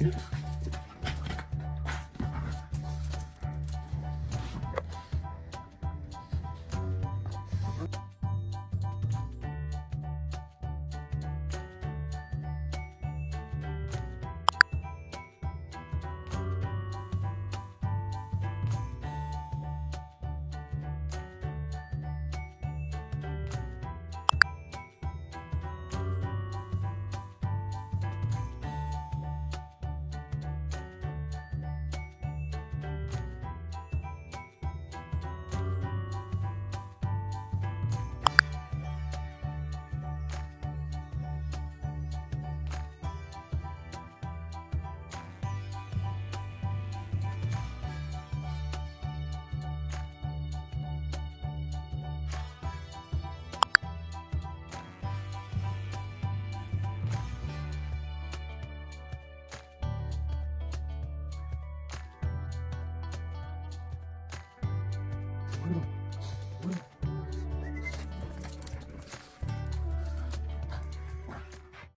Bye. 앞으로.